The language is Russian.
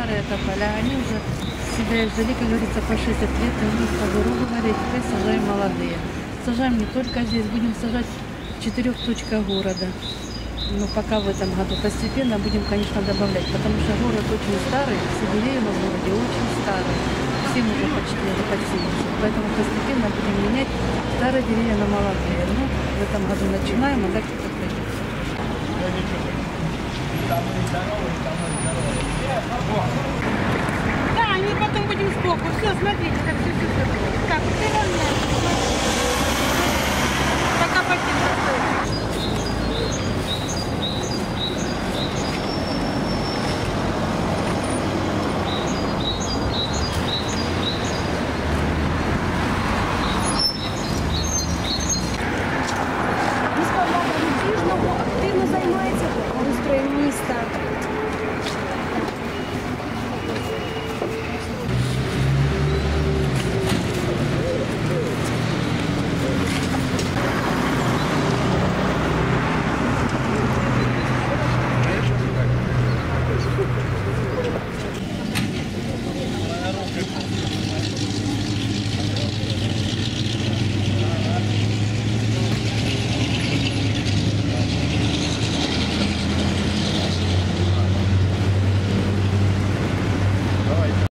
старые тополя, они уже себя изжили, как говорится, по 60 лет, и мы повырубывали, и теперь сажаем молодые. Сажаем не только здесь, будем сажать в четырех точках города. Но пока в этом году постепенно будем, конечно, добавлять, потому что город очень старый, все в городе очень старые. Всем уже почти уже 70. Поэтому постепенно будем менять старые деревья на молодые. Ну, в этом году начинаем, а дальше как пойдет. Да, они потом будем сбоку. Все, смотрите, как все, все, все. Так, ты.